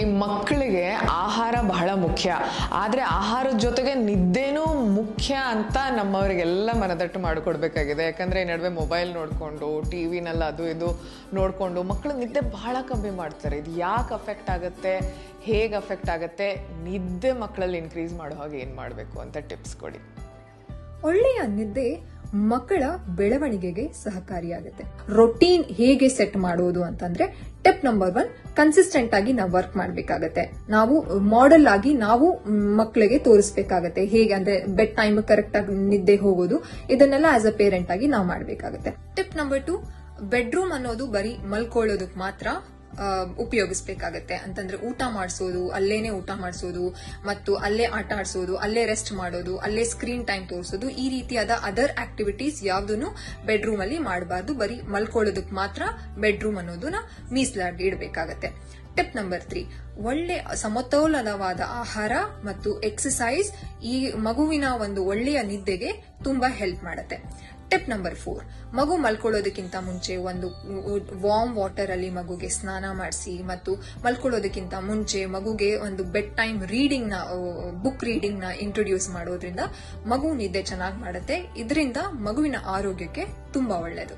ಈ ಮಕ್ಕಳಿಗೆ ಆಹಾರ ಬಹಳ ಮುಖ್ಯ. ಆದರೆ ಆಹಾರದ ಜೊತೆಗೆ ನಿದ್ದೆನೂ ಮುಖ್ಯ ಅಂತ ನಮ್ಮವರಿಗೆಲ್ಲ ಮನದಟ್ಟು ಮಾಡಿಕೊಡ್ಬೇಕಾಗಿದೆ. ಯಾಕಂದರೆ ಈ ನಡುವೆ ಮೊಬೈಲ್ ನೋಡಿಕೊಂಡು, ಟಿ ವಿನಲ್ಲಿ ಅದು ಇದು ನೋಡಿಕೊಂಡು ಮಕ್ಕಳು ನಿದ್ದೆ ಬಹಳ ಕಮ್ಮಿ ಮಾಡ್ತಾರೆ. ಇದು ಯಾಕೆ ಅಫೆಕ್ಟ್ ಆಗುತ್ತೆ? ಹೇಗೆ ಅಫೆಕ್ಟ್ ಆಗುತ್ತೆ? ನಿದ್ದೆ ಮಕ್ಕಳಲ್ಲಿ ಇನ್ಕ್ರೀಸ್ ಮಾಡೋ ಹಾಗೆ ಏನು ಮಾಡಬೇಕು ಅಂತ ಟಿಪ್ಸ್ ಕೊಡಿ. ಒಳ್ಳೆಯ ನಿದ್ದೆ ಮಕ್ಕಳ ಬೆಳವಣಿಗೆಗೆ ಸಹಕಾರಿಯಾಗುತ್ತೆ. ರೊಟೀನ್ ಹೇಗೆ ಸೆಟ್ ಮಾಡೋದು ಅಂತಂದ್ರೆ ಟಿಪ್ ನಂಬರ್ ಒನ್ ಕನ್ಸಿಸ್ಟೆಂಟ್ ಆಗಿ ನಾವು ವರ್ಕ್ ಮಾಡಬೇಕಾಗತ್ತೆ. ನಾವು ಮಾಡೆಲ್ ಆಗಿ ನಾವು ಮಕ್ಕಳಿಗೆ ತೋರಿಸಬೇಕಾಗತ್ತೆ. ಹೇಗೆ ಅಂದ್ರೆ ಬೆಡ್ ಟೈಮ್ ಕರೆಕ್ಟ್ ಆಗಿ ನಿದ್ದೆ ಹೋಗೋದು, ಇದನ್ನೆಲ್ಲ ಆಸ್ ಅ ಪೇರೆಂಟ್ ಆಗಿ ನಾವು ಮಾಡಬೇಕಾಗತ್ತೆ. ಟಿಪ್ ನಂಬರ್ ಟು ಬೆಡ್ರೂಮ್ ಅನ್ನೋದು ಬರೀ ಮಲ್ಕೊಳ್ಳೋದಕ್ಕೆ ಮಾತ್ರ ಉಪಯೋಗಿಸ್ಬೇಕಾಗತ್ತೆ. ಅಂತಂದ್ರೆ ಊಟ ಮಾಡಿಸೋದು, ಅಲ್ಲೇನೆ ಊಟ ಮಾಡಿಸೋದು, ಮತ್ತು ಅಲ್ಲೇ ಆಟ ಆಡಿಸೋದು, ಅಲ್ಲೇ ರೆಸ್ಟ್ ಮಾಡೋದು, ಅಲ್ಲೇ ಸ್ಕ್ರೀನ್ ಟೈಮ್ ತೋರಿಸೋದು, ಈ ರೀತಿಯಾದ ಅದರ್ ಆಕ್ಟಿವಿಟೀಸ್ ಯಾವ್ದನ್ನು ಬೆಡ್ರೂಮ್ ಅಲ್ಲಿ ಮಾಡಬಾರ್ದು. ಬರೀ ಮಲ್ಕೊಳ್ಳೋದಕ್ಕೆ ಮಾತ್ರ ಬೆಡ್ರೂಮ್ ಅನ್ನೋದನ್ನ ಮೀಸಲಾಗಿ ಇಡಬೇಕಾಗತ್ತೆ. ಟಿಪ್ ನಂಬರ್ ತ್ರೀ ಒಳ್ಳೆ ಸಮತೋಲನವಾದ ಆಹಾರ ಮತ್ತು ಎಕ್ಸಸೈಸ್ ಈ ಮಗುವಿನ ಒಂದು ಒಳ್ಳೆಯ ನಿದ್ದೆಗೆ ತುಂಬಾ ಹೆಲ್ಪ್ ಮಾಡುತ್ತೆ. ಟಿಪ್ ನಂಬರ್ ಫೋರ್ ಮಗು ಮಲ್ಕೊಳ್ಳೋದಕ್ಕಿಂತ ಮುಂಚೆ ಒಂದು ವಾರ್ಮ್ ವಾಟರ್ ಅಲ್ಲಿ ಮಗುಗೆ ಸ್ನಾನ ಮಾಡಿಸಿ ಮತ್ತು ಮಲ್ಕೊಳ್ಳೋದಕ್ಕಿಂತ ಮುಂಚೆ ಮಗುಗೆ ಒಂದು ಬೆಡ್ ಟೈಮ್ ರೀಡಿಂಗ್ನ ಬುಕ್ ರೀಡಿಂಗ್ನ ಇಂಟ್ರೊಡ್ಯೂಸ್ ಮಾಡೋದ್ರಿಂದ ಮಗು ನಿದ್ದೆ ಚೆನ್ನಾಗಿ ಮಾಡುತ್ತೆ. ಇದರಿಂದ ಮಗುವಿನ ಆರೋಗ್ಯಕ್ಕೆ ತುಂಬಾ ಒಳ್ಳೆಯದು